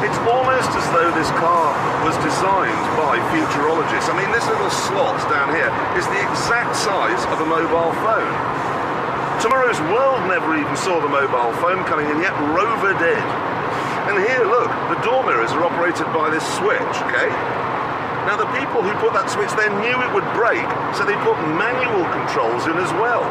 It's almost as though this car was designed by futurologists. I mean, this little slot down here is the exact size of a mobile phone. Tomorrow's world never even saw the mobile phone coming, and yet Rover did. And here, look, the door mirrors are operated by this switch, okay? Now, the people who put that switch there knew it would break, so they put manual controls in as well.